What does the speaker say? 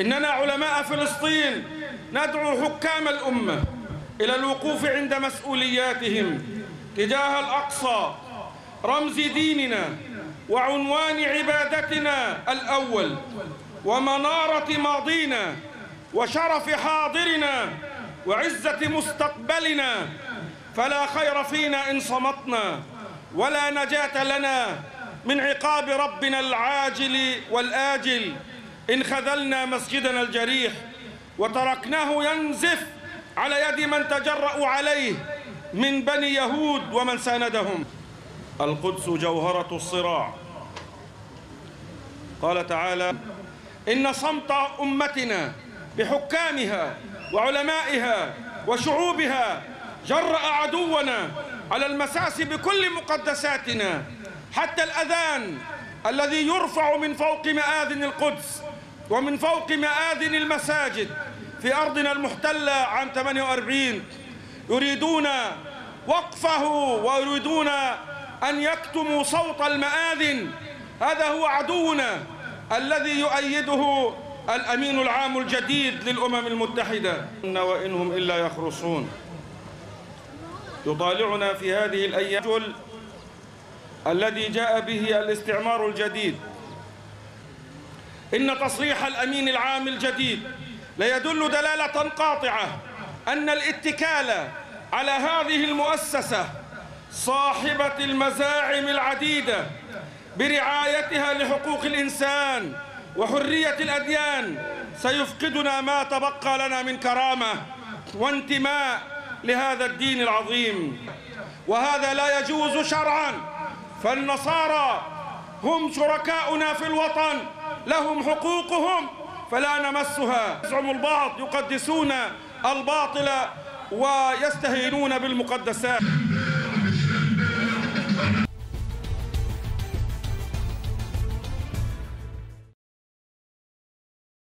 إننا علماء فلسطين ندعو حكام الأمة إلى الوقوف عند مسؤولياتهم تجاه الأقصى رمز ديننا وعنوان عبادتنا الأول ومنارة ماضينا وشرف حاضرنا وعزة مستقبلنا. فلا خير فينا إن صمتنا ولا نجاة لنا من عقاب ربنا العاجل والآجل. إن خذلنا مسجدنا الجريح وتركناه ينزف على يد من تجرأوا عليه من بني يهود ومن ساندهم. القدس جوهرة الصراع. قال تعالى إن صمت أمتنا بحكامها وعلمائها وشعوبها جرأ عدونا على المساس بكل مقدساتنا حتى الأذان الذي يرفع من فوق مآذن القدس ومن فوق مآذن المساجد في أرضنا المحتلة عام 48 يريدون وقفه ويريدون أن يكتموا صوت المآذن. هذا هو عدونا الذي يؤيده الأمين العام الجديد للأمم المتحدة. إن وإنهم إلا يخرصون. يطالعنا في هذه الأيام الذي جاء به الاستعمار الجديد. إن تصريح الأمين العام الجديد ليدل دلالة قاطعة أن الاتكال على هذه المؤسسة صاحبة المزاعم العديدة برعايتها لحقوق الإنسان وحرية الأديان سيفقدنا ما تبقى لنا من كرامة وانتماء لهذا الدين العظيم. وهذا لا يجوز شرعا فالنصارى هم شركاؤنا في الوطن لهم حقوقهم فلا نمسها. يزعم البعض يقدسون الباطل ويستهينون بالمقدسات.